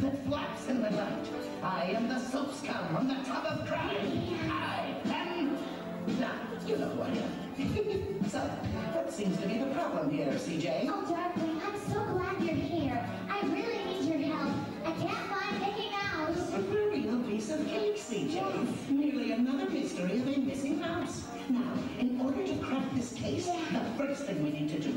The flaps in the night. I am the soap scum on the top of crime. I am... Now, you know what I am. so, what seems to be the problem here, CJ? Oh, Darkwing, I'm so glad you're here. I really need your help. I can't find Mickey Mouse. A real piece of cake, CJ. Nearly another mystery of a missing house. Now, in order to crack this case, the first thing we need to do